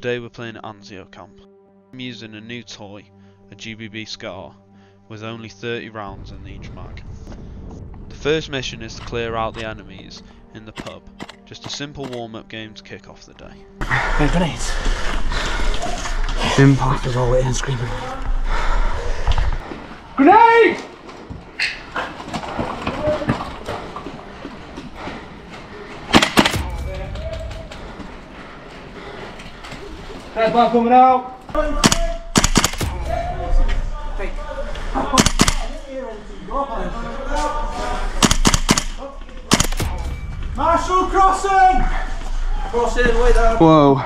Today we're playing at Anzio Camp. I'm using a new toy, a GBB Scar, with only 30 rounds in each mag. The first mission is to clear out the enemies in the pub, just a simple warm-up game to kick off the day. Hey, grenades. Impact is all it is, screaming. Grenade! That's one coming out. Marshall crossing! Crossing, wait there. Whoa.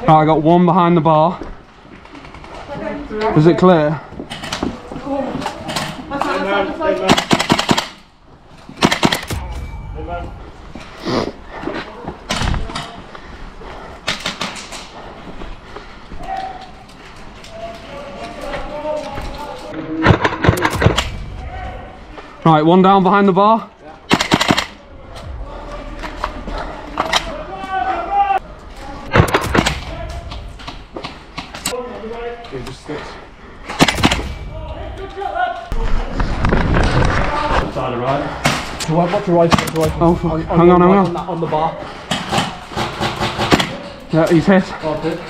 Right, I got one behind the bar. Is it clear? Right, one down behind the bar. Side of right. To right, your right, watch your right. Oh, On- on hang on, hang right, on. On, that, on the bar. Yeah, he's hit. Oh, good.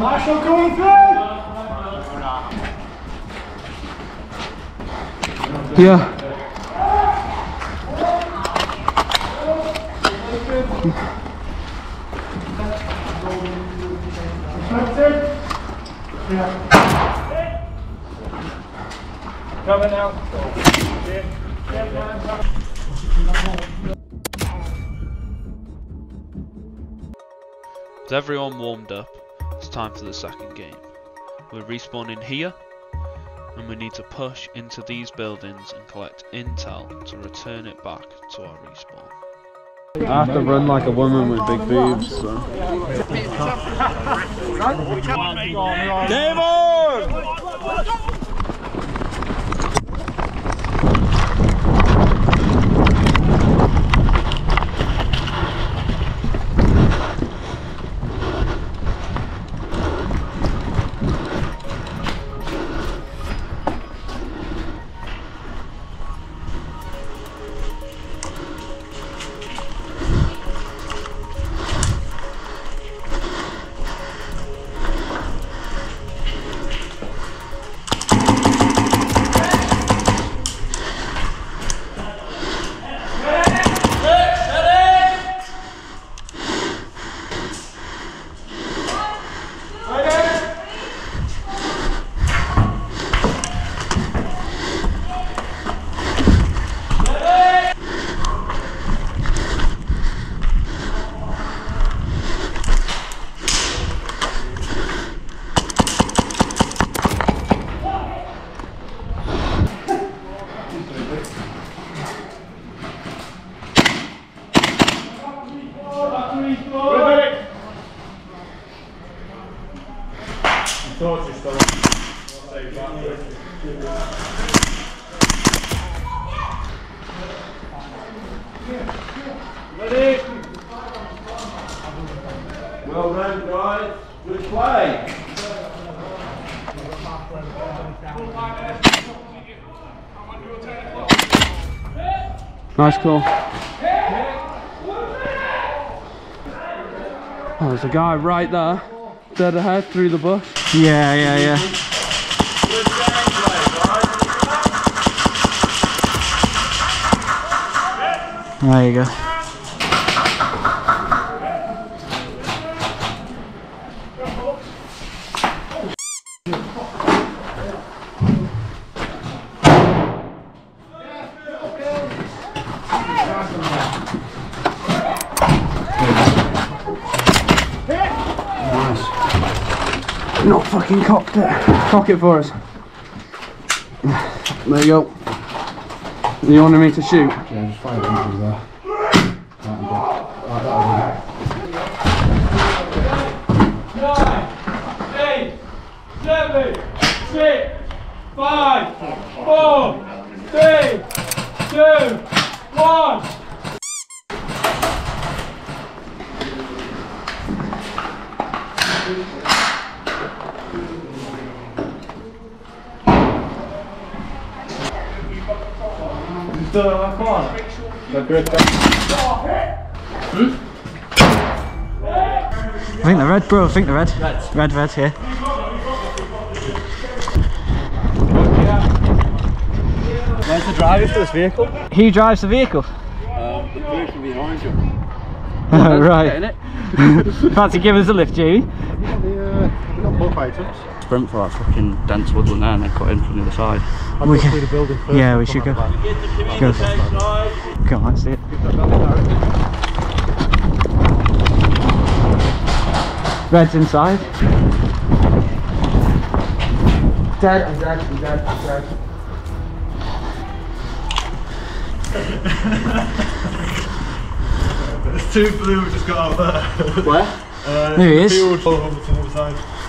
Marshall coming through! Yeah. With everyone warmed up, it's time for the second game. We're respawning here, and we need to push into these buildings and collect intel to return it back to our respawn. I have to run like a woman with big boobs, so. Well done, guys. Good play. Nice call. Oh, there's a guy right there. Dead ahead through the bush. Yeah, yeah, yeah. There you go. not fucking cocked it. Cock it for us. There you go. You wanted me to shoot? Yeah, just fire one there. Nine, eight, seven, six, five, four, three, two, one. I think they're red, bro. I think they're red. Red, red, red here. Where's the driver for this vehicle? Who drives the vehicle? Um, the person behind you. Oh, right. Fancy giving us a lift, Jamie? Uh, both items. Sprint for that fucking dense woodland there and then cut in from the other side. We can- yeah, we should go. Go. Come on, let's see it. Red's inside. Dead, I'm dead, I'm dead, I'm dead. There's two blue just got out there. Where? Uh, There he is. Field over to the other side.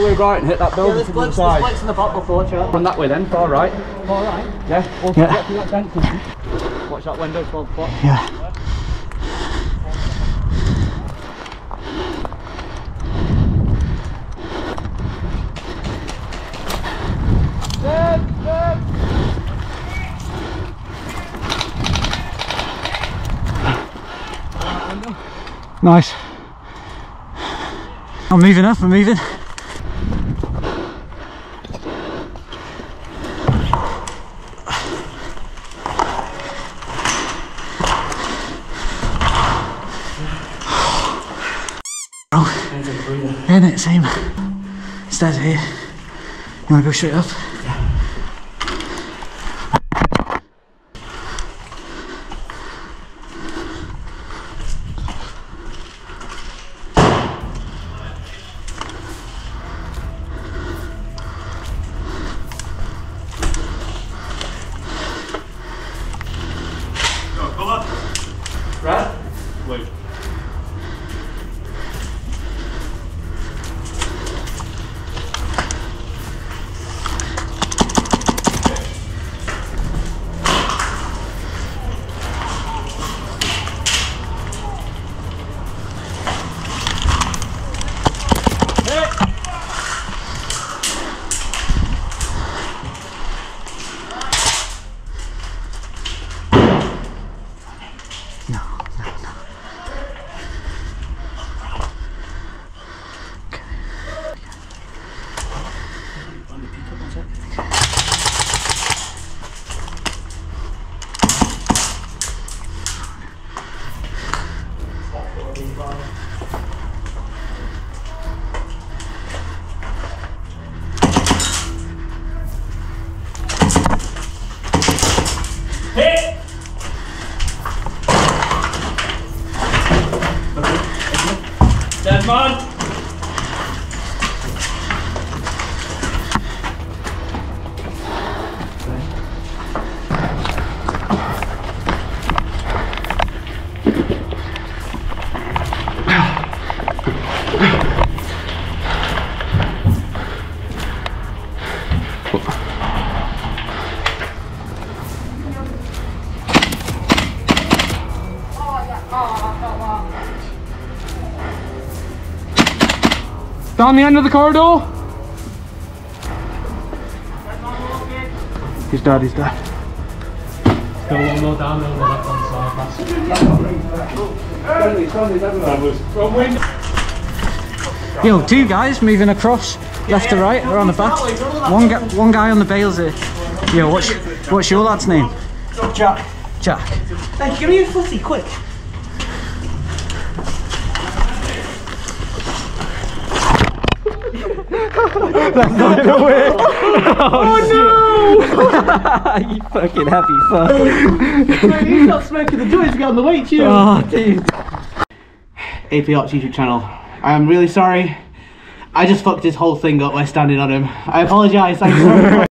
Way right and hit that building from the other side. in the bottle before, Charlie. Run that way then, far right. All right. Yeah, also Yeah. get through that dent. couldn't? Watch that window, 12 o'clock. Yeah. Nice. I'm moving up, I'm moving. Oh, isn't it? Same. Stairs here. You wanna go straight up? Dead Down the end of the corridor. He's dead, he's dead. Still one more down on the left hand side. Yo, two guys moving across, left to right, or on the back. One guy, one guy on the bales here. Yo, what's what's your lad's name? Jack. Jack. Hey, give me a footy, quick. Oh, you fucking happy fuck. He's not smoking the joints, get on the weight, you. Oh, dude. AP-OPS YouTube channel. I am really sorry. I just fucked this whole thing up by standing on him. I apologise.